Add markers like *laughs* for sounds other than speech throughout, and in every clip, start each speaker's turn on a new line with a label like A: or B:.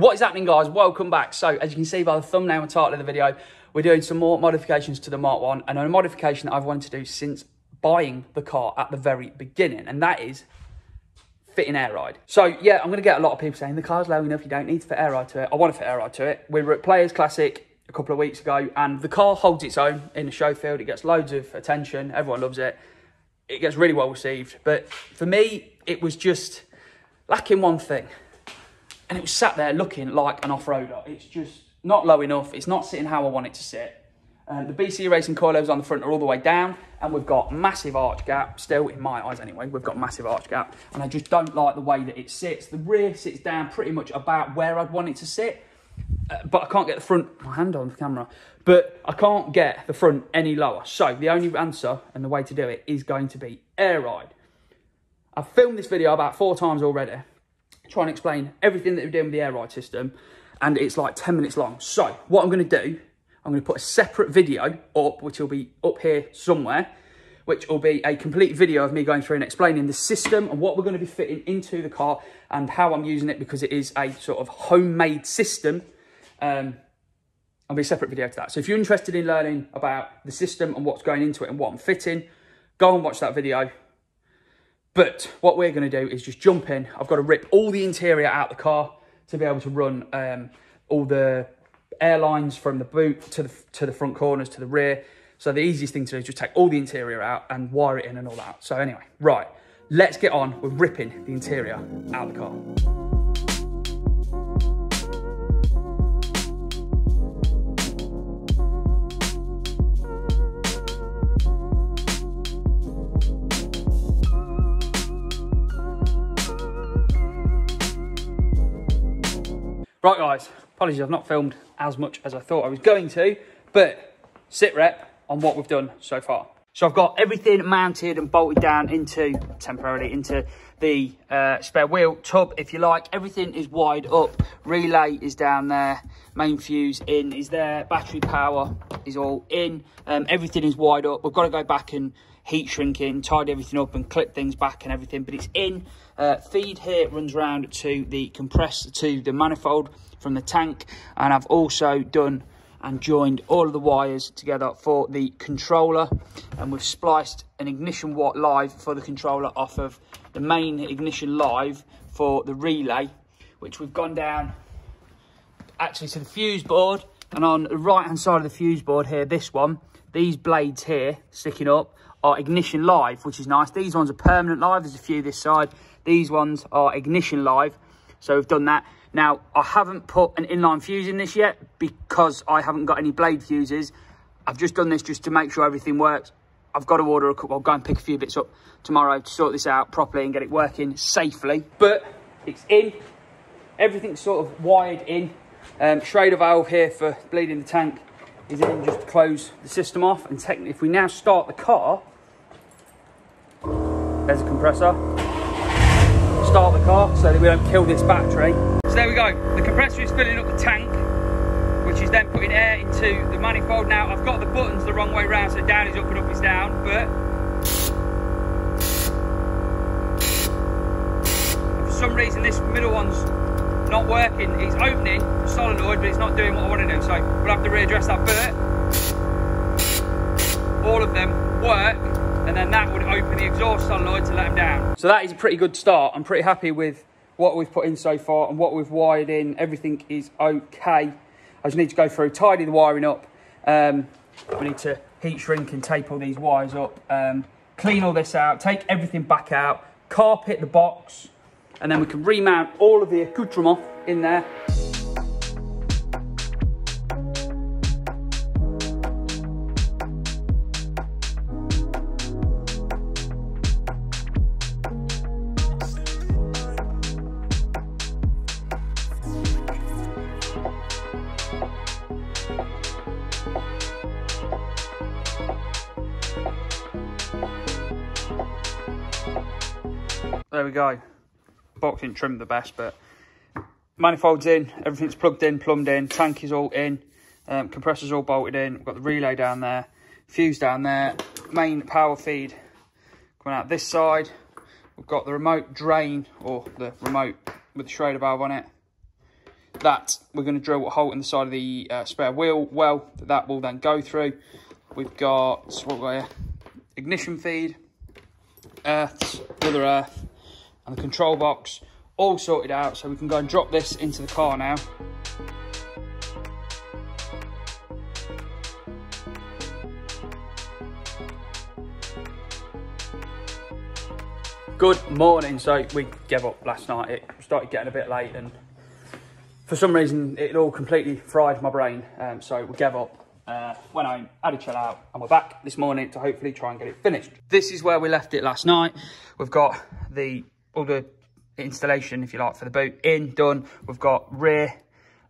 A: What is happening guys? Welcome back. So as you can see by the thumbnail and title of the video, we're doing some more modifications to the Mark 1 and a modification that I've wanted to do since buying the car at the very beginning and that is fitting air ride. So yeah, I'm going to get a lot of people saying the car's low enough, you don't need to fit air ride to it. I want to fit air ride to it. We were at Players Classic a couple of weeks ago and the car holds its own in the show field. It gets loads of attention. Everyone loves it. It gets really well received. But for me, it was just lacking one thing. And it was sat there looking like an off-roader. It's just not low enough. It's not sitting how I want it to sit. Uh, the BC Racing coilovers on the front are all the way down, and we've got massive arch gap, still in my eyes anyway, we've got massive arch gap, and I just don't like the way that it sits. The rear sits down pretty much about where I'd want it to sit, uh, but I can't get the front, my hand on the camera, but I can't get the front any lower. So the only answer and the way to do it is going to be air ride. I've filmed this video about four times already, trying and explain everything that we're doing with the air ride system, and it's like 10 minutes long. So what I'm gonna do I'm going to put a separate video up, which will be up here somewhere, which will be a complete video of me going through and explaining the system and what we're going to be fitting into the car and how I'm using it because it is a sort of homemade system. Um, I'll be a separate video to that. So if you're interested in learning about the system and what's going into it and what I'm fitting, go and watch that video. But what we're going to do is just jump in. I've got to rip all the interior out the car to be able to run um, all the airlines from the boot to the, to the front corners to the rear. So the easiest thing to do is just take all the interior out and wire it in and all that. So anyway, right, let's get on with ripping the interior out of the car. Right guys, apologies I've not filmed as much as I thought I was going to, but sit rep on what we've done so far. So I've got everything mounted and bolted down into, temporarily, into the uh, spare wheel tub, if you like. Everything is wide up. Relay is down there. Main fuse in is there. Battery power is all in. Um, everything is wide up. We've got to go back and heat shrinking, tidy everything up and clip things back and everything, but it's in. Uh, feed here runs round to the compressor, to the manifold from the tank, and I've also done and joined all of the wires together for the controller and we've spliced an ignition watt live for the controller off of the main ignition live for the relay which we've gone down actually to the fuse board and on the right hand side of the fuse board here this one these blades here sticking up are ignition live, which is nice. These ones are permanent live. There's a few this side. These ones are ignition live. So we've done that. Now, I haven't put an inline fuse in this yet because I haven't got any blade fuses. I've just done this just to make sure everything works. I've got to order a couple. I'll go and pick a few bits up tomorrow to sort this out properly and get it working safely. But it's in. Everything's sort of wired in. Um, Schrader valve here for bleeding the tank is in just to close the system off. And technically, if we now start the car, there's a compressor. Start the car so that we don't kill this battery. So there we go. The compressor is filling up the tank, which is then putting air into the manifold. Now, I've got the buttons the wrong way around, so down is up and up is down, but for some reason this middle one's not working. It's opening the solenoid, but it's not doing what I want to do. So we'll have to readdress that. But all of them work, and then that would open the exhaust solenoid to let them down. So that is a pretty good start. I'm pretty happy with what we've put in so far and what we've wired in. Everything is okay. I just need to go through, tidy the wiring up. Um, we need to heat shrink and tape all these wires up. Um, clean all this out, take everything back out, carpet the box, and then we can remount all of the accoutrement in there There we go box didn't trim the best, but manifold's in, everything's plugged in, plumbed in, tank is all in, um, compressor's all bolted in, we've got the relay down there, fuse down there, main power feed coming out this side, we've got the remote drain, or the remote with the Schrader valve on it, that we're going to drill a hole in the side of the uh, spare wheel well that, that will then go through. We've got what we got here? ignition feed, earths, other earth, and the control box all sorted out. So we can go and drop this into the car now. Good morning. So we gave up last night. It started getting a bit late and for some reason it all completely fried my brain. Um, so we gave up uh, went home, had a chill out, and we're back this morning to hopefully try and get it finished. This is where we left it last night. We've got the all the installation, if you like, for the boot in, done. We've got rear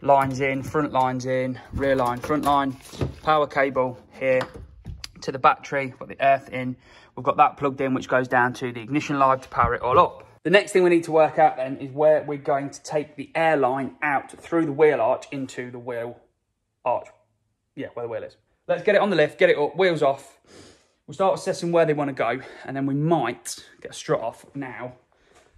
A: lines in, front lines in, rear line, front line, power cable here to the battery, got the earth in. We've got that plugged in, which goes down to the ignition live to power it all up. The next thing we need to work out then is where we're going to take the air line out through the wheel arch into the wheel arch yeah, where the wheel is. Let's get it on the lift, get it up, wheels off. We'll start assessing where they want to go, and then we might get a strut off now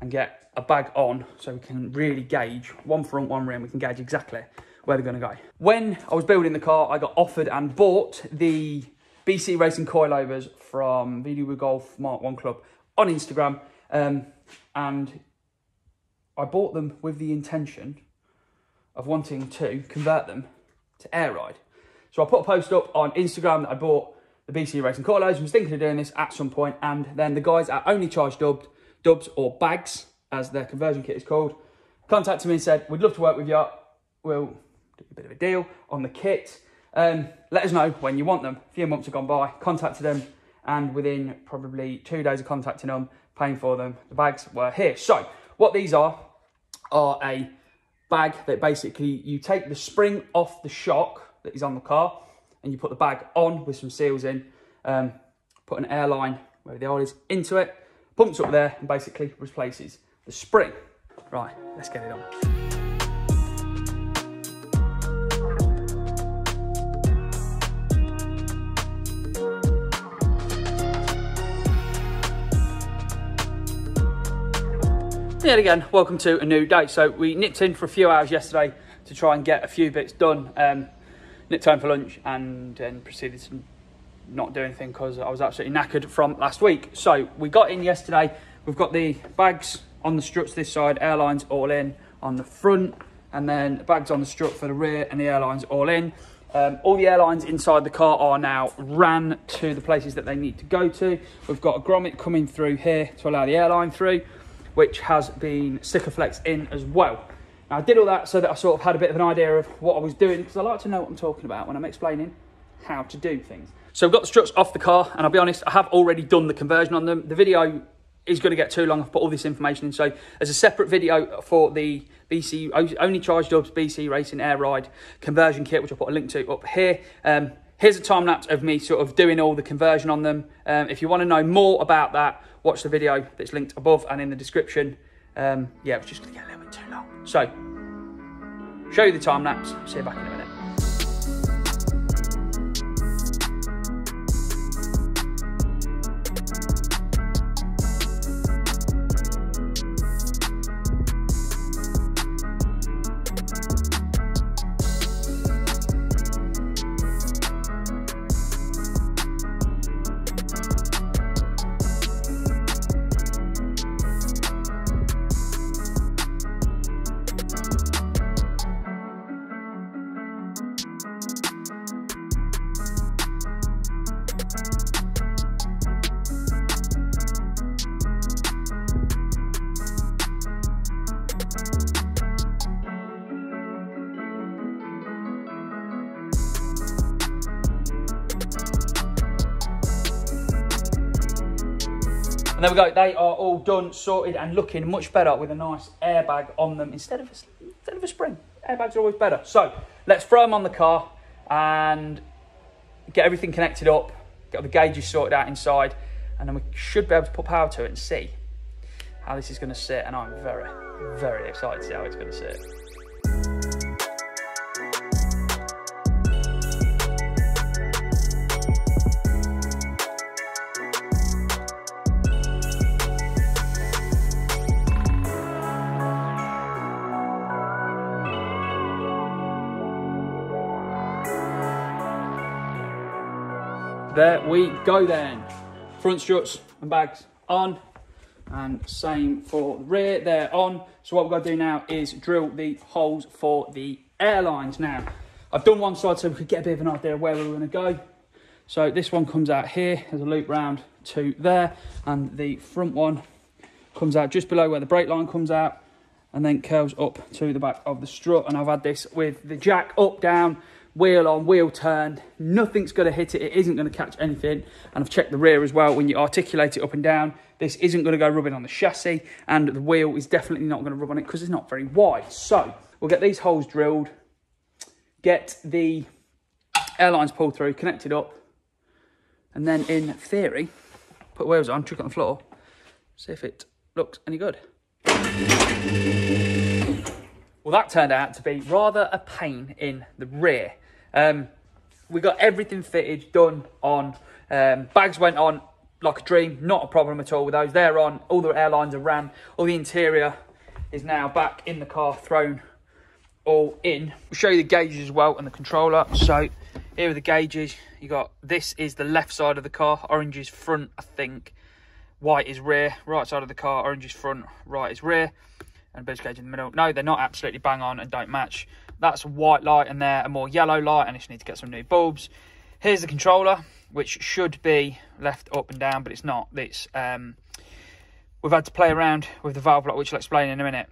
A: and get a bag on so we can really gauge one front, one rear, and we can gauge exactly where they're going to go. When I was building the car, I got offered and bought the BC Racing coilovers from VW Golf Mark 1 Club on Instagram. Um, and I bought them with the intention of wanting to convert them to air ride. So I put a post up on Instagram that I bought the BC Racing coilovers. I was thinking of doing this at some point, and then the guys at Only Charged Dubs, Dubs or Bags, as their conversion kit is called, contacted me and said, we'd love to work with you. We'll do a bit of a deal on the kit. Um, let us know when you want them. A few months have gone by, contacted them, and within probably two days of contacting them, paying for them, the bags were here. So what these are, are a bag that basically you take the spring off the shock that is on the car and you put the bag on with some seals in, um, put an airline where the oil is into it, pumps up there and basically replaces the spring. Right, let's get it on. Yet again, welcome to a new day. So we nipped in for a few hours yesterday to try and get a few bits done. Um, nipped home for lunch and then proceeded to not do anything because I was absolutely knackered from last week. So we got in yesterday. We've got the bags on the struts this side, airlines all in on the front, and then the bags on the strut for the rear and the airlines all in. Um, all the airlines inside the car are now ran to the places that they need to go to. We've got a grommet coming through here to allow the airline through, which has been Sikaflex in as well. Now, I did all that so that I sort of had a bit of an idea of what I was doing because I like to know what I'm talking about when I'm explaining how to do things. So I've got the struts off the car and I'll be honest, I have already done the conversion on them. The video is going to get too long. I've put all this information in. So there's a separate video for the BC Only Charged Dubs BC Racing Air Ride conversion kit, which I'll put a link to up here. Um, here's a time lapse of me sort of doing all the conversion on them. Um, if you want to know more about that, watch the video that's linked above and in the description. Um, yeah, it's just going to get a little bit too long. So, show you the time lapse. See you back in a minute. There we go. They are all done, sorted, and looking much better with a nice airbag on them instead of a, instead of a spring. Airbags are always better. So let's throw them on the car and get everything connected up, get the gauges sorted out inside, and then we should be able to put power to it and see how this is going to sit. And I'm very, very excited to see how it's going to sit. There we go then. Front struts and bags on. And same for the rear, they're on. So what we've got to do now is drill the holes for the airlines. Now, I've done one side so we could get a bit of an idea of where we're going to go. So this one comes out here, there's a loop round to there, and the front one comes out just below where the brake line comes out, and then curls up to the back of the strut. And I've had this with the jack up, down, wheel on, wheel turned. Nothing's going to hit it. It isn't going to catch anything. And I've checked the rear as well. When you articulate it up and down, this isn't going to go rubbing on the chassis. And the wheel is definitely not going to rub on it because it's not very wide. So we'll get these holes drilled, get the airlines pulled through, connected up. And then in theory, put wheels on, chuck it on the floor, see if it looks any good. Well, that turned out to be rather a pain in the rear. Um, we got everything fitted, done on. Um, bags went on like a dream, not a problem at all with those. They're on, all the airlines are ran, all the interior is now back in the car, thrown all in. We'll show you the gauges as well and the controller. So here are the gauges. You got, this is the left side of the car, orange is front, I think. White is rear, right side of the car, orange is front, right is rear and boost gauge in the middle. No, they're not absolutely bang on and don't match. That's a white light and they're a more yellow light and I just need to get some new bulbs. Here's the controller, which should be left up and down, but it's not. It's um, We've had to play around with the valve block, which I'll explain in a minute.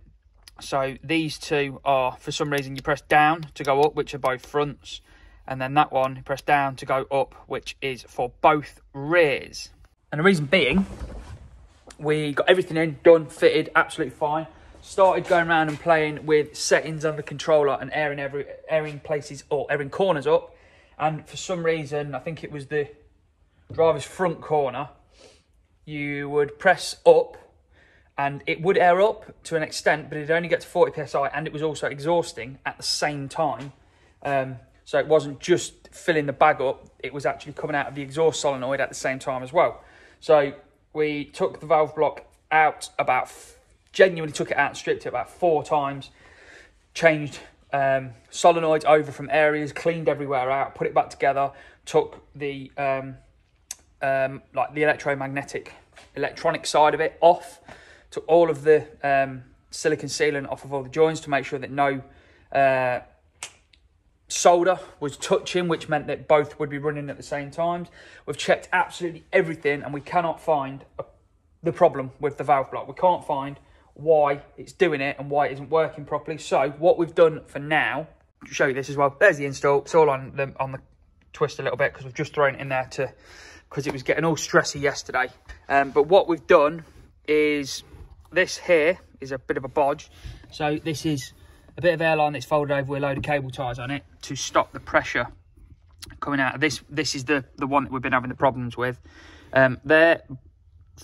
A: So these two are, for some reason, you press down to go up, which are both fronts. And then that one, you press down to go up, which is for both rears. And the reason being, we got everything in, done, fitted, absolutely fine started going around and playing with settings on the controller and airing every airing places or airing corners up. And for some reason, I think it was the driver's front corner, you would press up and it would air up to an extent, but it'd only get to 40 psi and it was also exhausting at the same time. Um, so it wasn't just filling the bag up, it was actually coming out of the exhaust solenoid at the same time as well. So we took the valve block out about genuinely took it out stripped it about four times, changed um, solenoids over from areas, cleaned everywhere out, put it back together, took the um, um, like the electromagnetic electronic side of it off, took all of the um, silicon sealant off of all the joints to make sure that no uh, solder was touching, which meant that both would be running at the same times. We've checked absolutely everything and we cannot find a, the problem with the valve block. We can't find why it's doing it and why it isn't working properly. So what we've done for now, show you this as well. There's the install. It's all on the on the twist a little bit because we've just thrown it in there to because it was getting all stressy yesterday. Um, but what we've done is this here is a bit of a bodge. So this is a bit of airline that's folded over with a load of cable ties on it to stop the pressure coming out. This this is the the one that we've been having the problems with. Um, there,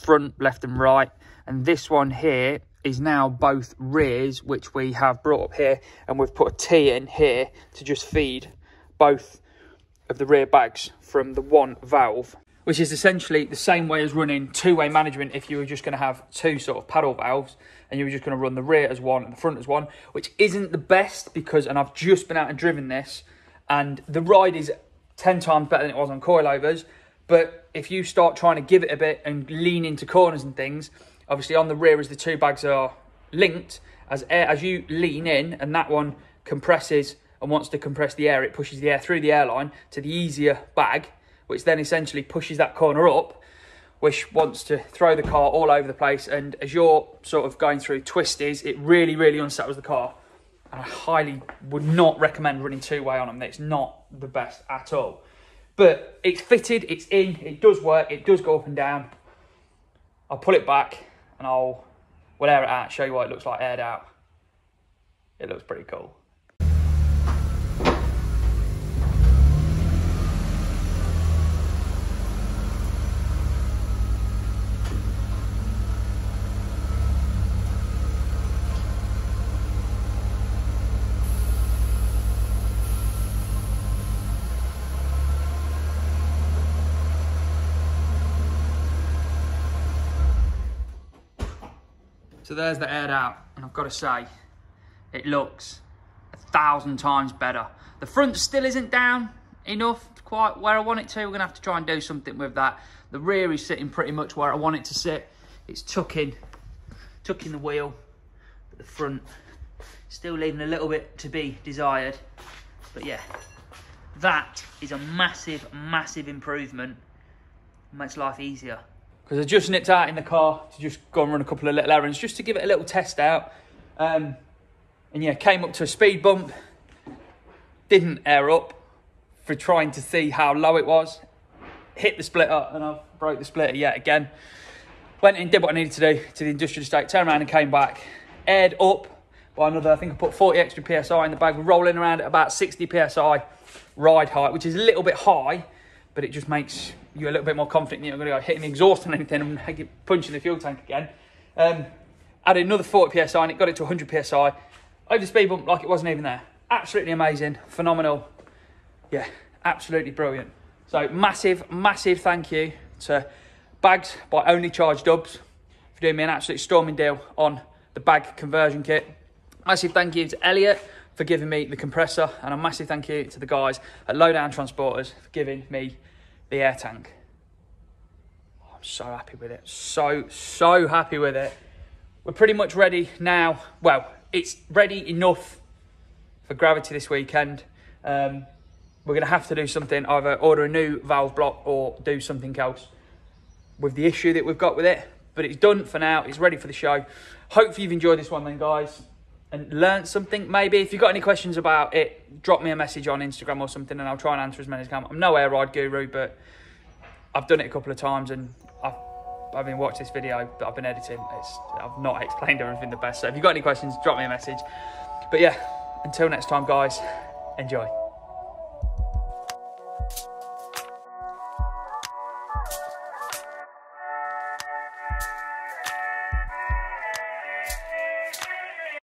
A: front, left, and right, and this one here is now both rears, which we have brought up here, and we've put a T in here to just feed both of the rear bags from the one valve, which is essentially the same way as running two-way management if you were just going to have two sort of paddle valves and you were just going to run the rear as one and the front as one, which isn't the best because, and I've just been out and driven this, and the ride is 10 times better than it was on coilovers, but if you start trying to give it a bit and lean into corners and things, obviously on the rear as the two bags are linked, as air, as you lean in and that one compresses and wants to compress the air, it pushes the air through the airline to the easier bag, which then essentially pushes that corner up, which wants to throw the car all over the place. And as you're sort of going through twisties, it really, really unsettles the car. And I highly would not recommend running two-way on them. It's not the best at all. But it's fitted, it's in, it does work, it does go up and down. I'll pull it back and I'll we'll air it out, show you what it looks like aired out. It looks pretty cool. So there's the air out, and I've got to say, it looks a thousand times better. The front still isn't down, enough, quite where I want it to. We're going to have to try and do something with that. The rear is sitting pretty much where I want it to sit. It's tucking, tucking the wheel, but the front still leaving a little bit to be desired. But yeah, that is a massive, massive improvement. Makes life easier. Because I just nipped out in the car to just go and run a couple of little errands, just to give it a little test out. Um, and yeah, came up to a speed bump, didn't air up for trying to see how low it was. Hit the splitter and I broke the splitter yet again. Went in, did what I needed to do to the industrial estate, turned around and came back. Aired up by another, I think I put 40 extra PSI in the bag. Rolling around at about 60 PSI ride height, which is a little bit high, but it just makes you a little bit more confident you're going to go hitting the exhaust and anything and punching the fuel tank again. Um, added another 40 PSI and it got it to 100 PSI. Over the speed bump like it wasn't even there. Absolutely amazing, phenomenal. Yeah, absolutely brilliant. So massive, massive thank you to Bags by Only Charged Dubs for doing me an absolute storming deal on the bag conversion kit. Massive thank you to Elliot for giving me the compressor and a massive thank you to the guys at Lowdown Transporters for giving me the air tank. I'm so happy with it. So, so happy with it. We're pretty much ready now. Well, it's ready enough for Gravity this weekend. Um, we're going to have to do something, either order a new valve block or do something else with the issue that we've got with it. But it's done for now. It's ready for the show. Hopefully you've enjoyed this one then, guys, and learned something. Maybe if you've got any questions about it, drop me a message on Instagram or something, and I'll try and answer as many as I can. I'm no air ride guru, but I've done it a couple of times, and I've I've been watching this video that I've been editing. It's I've not *laughs* explained everything the best. So if you've got any questions, drop me a message. But yeah, until next time, guys, enjoy.